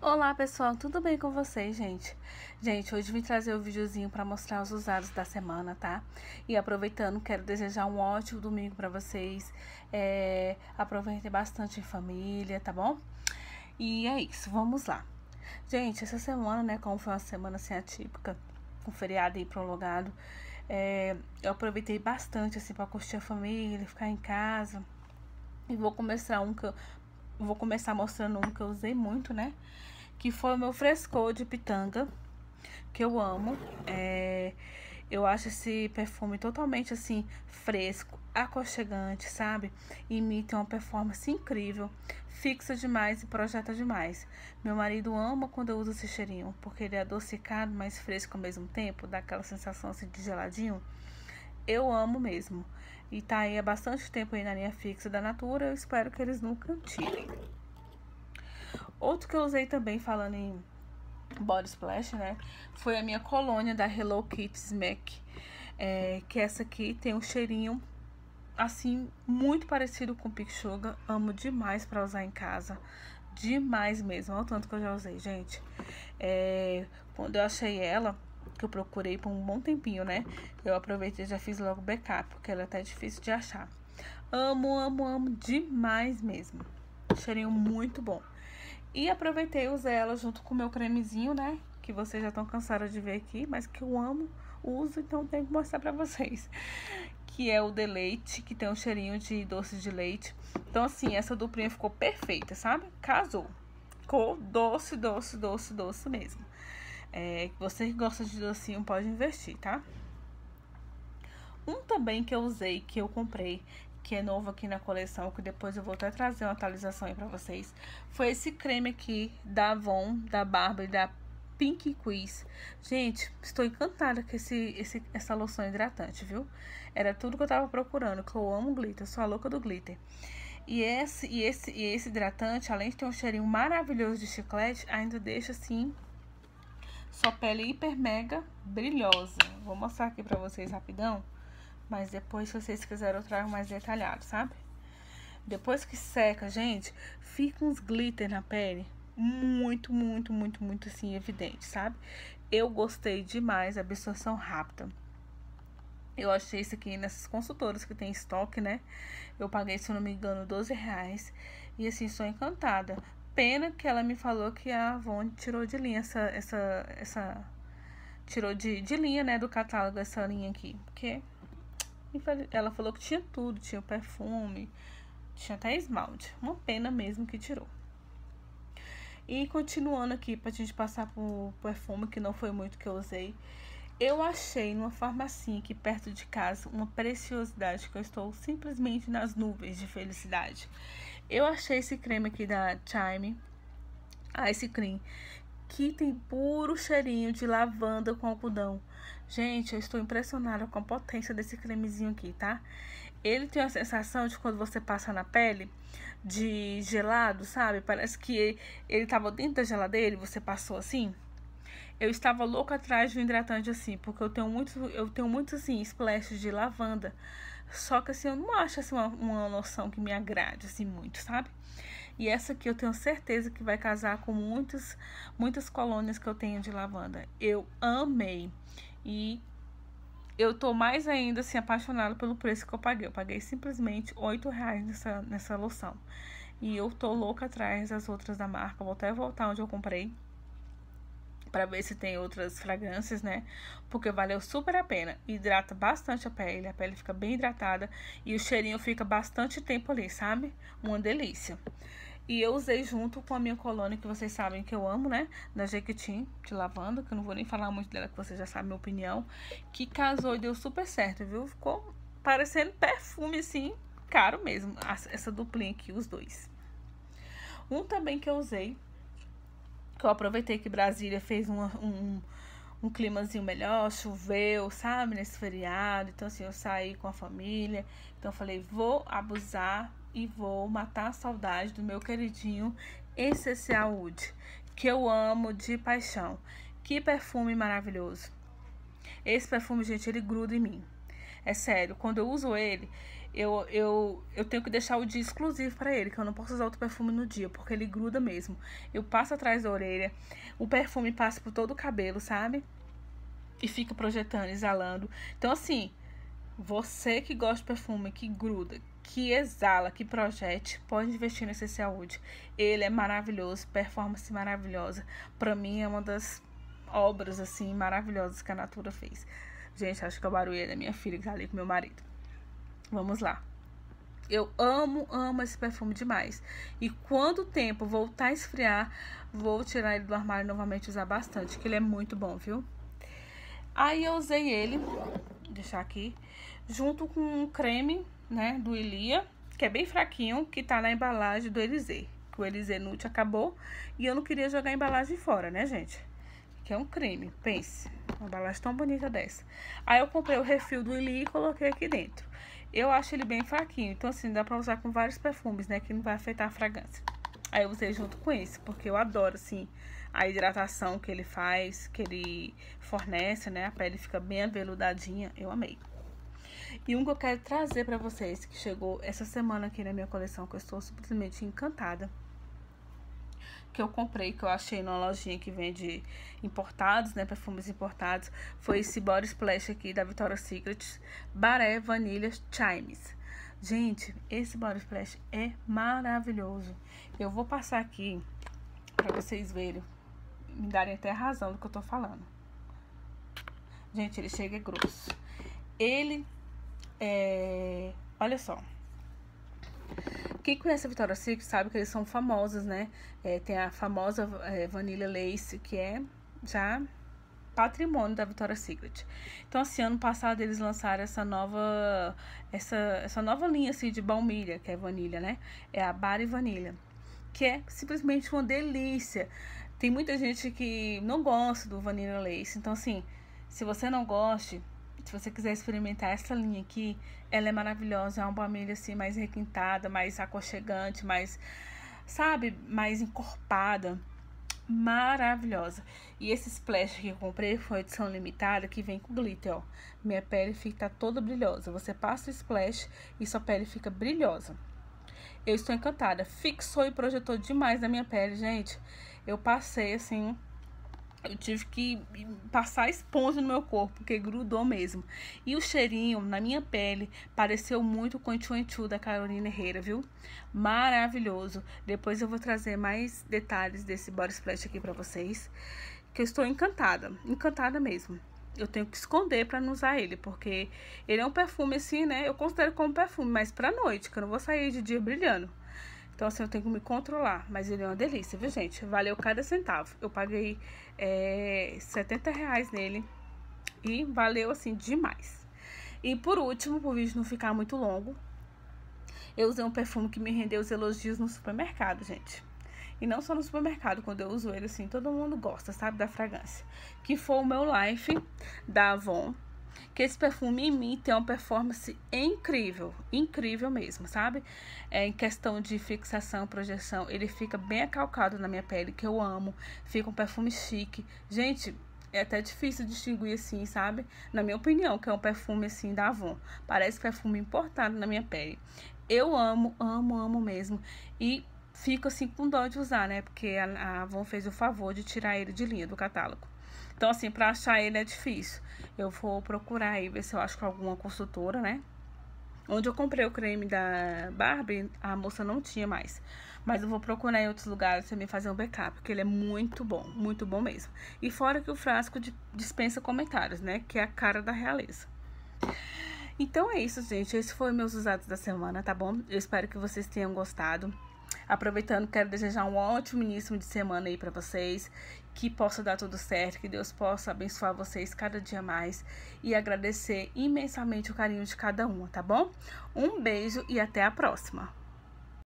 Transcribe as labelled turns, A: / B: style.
A: Olá pessoal, tudo bem com vocês, gente? Gente, hoje vim trazer o um videozinho para mostrar os usados da semana, tá? E aproveitando, quero desejar um ótimo domingo para vocês. É, aproveitem bastante em família, tá bom? E é isso, vamos lá. Gente, essa semana, né, como foi uma semana assim atípica, com feriado aí prolongado, é, eu aproveitei bastante assim para curtir a família, ficar em casa. E vou começar um que eu, vou começar mostrando um que eu usei muito, né? Que foi o meu frescor de pitanga, que eu amo. É, eu acho esse perfume totalmente assim, fresco, aconchegante, sabe? Imita uma performance incrível, fixa demais e projeta demais. Meu marido ama quando eu uso esse cheirinho, porque ele é adocicado, mas fresco ao mesmo tempo, dá aquela sensação assim de geladinho. Eu amo mesmo. E tá aí há bastante tempo aí na linha fixa da Natura. Eu espero que eles nunca tirem. Outro que eu usei também, falando em body splash, né? Foi a minha colônia da Hello Kitty Smack. É, que essa aqui tem um cheirinho, assim, muito parecido com Sugar. Amo demais pra usar em casa. Demais mesmo. Olha o tanto que eu já usei, gente. É, quando eu achei ela que eu procurei por um bom tempinho, né? Eu aproveitei e já fiz logo backup, porque ela é até difícil de achar. Amo, amo, amo demais mesmo. Cheirinho muito bom. E aproveitei e usei ela junto com o meu cremezinho, né? Que vocês já estão cansados de ver aqui, mas que eu amo, uso, então tenho que mostrar pra vocês. Que é o Deleite, que tem um cheirinho de doce de leite. Então, assim, essa duplinha ficou perfeita, sabe? Casou. Ficou doce, doce, doce, doce mesmo. É, você que gosta de docinho pode investir, tá? Um também que eu usei, que eu comprei, que é novo aqui na coleção, que depois eu vou até trazer uma atualização aí pra vocês, foi esse creme aqui da Avon, da Barbie, da Pink Quiz. Gente, estou encantada com esse, esse, essa loção hidratante, viu? Era tudo que eu tava procurando, que eu amo glitter, sou a louca do glitter. E esse, e esse, e esse hidratante, além de ter um cheirinho maravilhoso de chiclete, ainda deixa assim sua pele hiper mega brilhosa. Vou mostrar aqui pra vocês rapidão. Mas depois, se vocês quiserem, eu trago mais detalhado, sabe? Depois que seca, gente, fica uns glitter na pele. Muito, muito, muito, muito, assim, evidente, sabe? Eu gostei demais, absorção rápida. Eu achei isso aqui nessas consultoras que tem estoque, né? Eu paguei, se eu não me engano, 12 reais. E assim, sou encantada pena que ela me falou que a Avon tirou de linha essa, essa, essa tirou de, de linha, né, do catálogo essa linha aqui, porque ela falou que tinha tudo, tinha perfume, tinha até esmalte, uma pena mesmo que tirou. E continuando aqui, pra gente passar pro perfume, que não foi muito que eu usei, eu achei numa farmacinha aqui perto de casa uma preciosidade que eu estou simplesmente nas nuvens de felicidade. Eu achei esse creme aqui da Chime, Ice Cream, que tem puro cheirinho de lavanda com algodão. Gente, eu estou impressionada com a potência desse cremezinho aqui, tá? Ele tem a sensação de quando você passa na pele de gelado, sabe? Parece que ele estava dentro da geladeira e você passou assim. Eu estava louca atrás de um hidratante assim, porque eu tenho muito, eu tenho muito assim, splashes de lavanda. Só que assim, eu não acho assim, uma, uma noção que me agrade assim muito, sabe? E essa aqui eu tenho certeza que vai casar com muitas, muitas colônias que eu tenho de lavanda. Eu amei. E eu tô mais ainda assim apaixonada pelo preço que eu paguei. Eu paguei simplesmente oito reais nessa, nessa loção. E eu tô louca atrás das outras da marca. Vou até voltar onde eu comprei para ver se tem outras fragrâncias, né? Porque valeu super a pena. Hidrata bastante a pele, a pele fica bem hidratada e o cheirinho fica bastante tempo ali, sabe? Uma delícia. E eu usei junto com a minha colônia, que vocês sabem que eu amo, né? Da Jequitim, de lavanda, que eu não vou nem falar muito dela, que vocês já sabem minha opinião. Que casou e deu super certo, viu? Ficou parecendo perfume, assim, caro mesmo. Essa duplinha aqui, os dois. Um também que eu usei que eu aproveitei que Brasília fez uma, um, um climazinho melhor, choveu, sabe, nesse feriado. Então, assim, eu saí com a família. Então, eu falei, vou abusar e vou matar a saudade do meu queridinho Essencial Wood, que eu amo de paixão. Que perfume maravilhoso. Esse perfume, gente, ele gruda em mim. É sério, quando eu uso ele, eu, eu, eu tenho que deixar o dia exclusivo para ele, que eu não posso usar outro perfume no dia, porque ele gruda mesmo. Eu passo atrás da orelha, o perfume passa por todo o cabelo, sabe? E fica projetando, exalando. Então, assim, você que gosta de perfume, que gruda, que exala, que projete, pode investir nesse saúde. Ele é maravilhoso, performance maravilhosa. Para mim é uma das obras assim maravilhosas que a Natura fez. Gente, acho que é o barulho da minha filha que tá ali com meu marido. Vamos lá. Eu amo, amo esse perfume demais. E quando o tempo voltar a esfriar, vou tirar ele do armário novamente usar bastante, que ele é muito bom, viu? Aí eu usei ele, deixar aqui, junto com um creme, né, do Ilia, que é bem fraquinho, que tá na embalagem do Elisê. Que o Elisê Nude acabou e eu não queria jogar a embalagem fora, né, gente? Que é um creme, pense. Uma embalagem tão bonita dessa. Aí eu comprei o refil do Ilia e coloquei aqui dentro. Eu acho ele bem fraquinho, então assim, dá pra usar com vários perfumes, né, que não vai afetar a fragrância. Aí eu usei junto com esse, porque eu adoro, assim, a hidratação que ele faz, que ele fornece, né, a pele fica bem aveludadinha, eu amei. E um que eu quero trazer pra vocês, que chegou essa semana aqui na minha coleção, que eu estou simplesmente encantada, que eu comprei, que eu achei numa lojinha que vende importados, né, perfumes importados, foi esse Body Splash aqui da Victoria's Secret, Baré Vanilla Chimes. Gente, esse Body Splash é maravilhoso. Eu vou passar aqui pra vocês verem, me darem até razão do que eu tô falando. Gente, ele chega grosso. Ele é... Olha só. Quem conhece a Victoria's Secret sabe que eles são famosos, né? É, tem a famosa é, Vanilla Lace, que é já patrimônio da Victoria's Secret. Então, assim, ano passado eles lançaram essa nova essa, essa nova linha assim de baunilha, que é vanilha, né? É a Bari Vanilha, que é simplesmente uma delícia. Tem muita gente que não gosta do Vanilla Lace, então assim, se você não goste, se você quiser experimentar essa linha aqui, ela é maravilhosa. É uma baunilha assim mais requintada, mais aconchegante, mais, sabe, mais encorpada. Maravilhosa. E esse splash que eu comprei foi edição limitada que vem com glitter, ó. Minha pele fica toda brilhosa. Você passa o splash e sua pele fica brilhosa. Eu estou encantada. Fixou e projetou demais na minha pele, gente. Eu passei assim eu tive que passar esponja no meu corpo, porque grudou mesmo. E o cheirinho na minha pele pareceu muito com o Chuanchu da Carolina Herrera, viu? Maravilhoso. Depois eu vou trazer mais detalhes desse body splash aqui pra vocês. Que eu estou encantada, encantada mesmo. Eu tenho que esconder pra não usar ele, porque ele é um perfume assim, né? Eu considero como perfume, mas pra noite, que eu não vou sair de dia brilhando. Então, assim, eu tenho que me controlar. Mas ele é uma delícia, viu, gente? Valeu cada centavo. Eu paguei é, 70 reais nele. E valeu, assim, demais. E por último, para o vídeo não ficar muito longo, eu usei um perfume que me rendeu os elogios no supermercado, gente. E não só no supermercado, quando eu uso ele, assim, todo mundo gosta, sabe, da fragrância. Que foi o meu Life da Avon que esse perfume em mim tem uma performance incrível, incrível mesmo, sabe? É, em questão de fixação, projeção, ele fica bem acalcado na minha pele, que eu amo. Fica um perfume chique. Gente, é até difícil distinguir assim, sabe? Na minha opinião, que é um perfume assim da Avon. Parece perfume importado na minha pele. Eu amo, amo, amo mesmo. E fico assim com dó de usar, né? Porque a Avon fez o favor de tirar ele de linha do catálogo. Então, assim, pra achar ele é difícil. Eu vou procurar aí, ver se eu acho alguma consultora, né? Onde eu comprei o creme da Barbie, a moça não tinha mais. Mas eu vou procurar em outros lugares também fazer um backup, porque ele é muito bom, muito bom mesmo. E fora que o frasco dispensa comentários, né? Que é a cara da realeza. Então é isso, gente. Esse foi meus usados da semana, tá bom? Eu espero que vocês tenham gostado. Aproveitando, quero desejar um ótimo início de semana aí para vocês, que possa dar tudo certo, que Deus possa abençoar vocês cada dia mais e agradecer imensamente o carinho de cada uma, tá bom? Um beijo e até a próxima.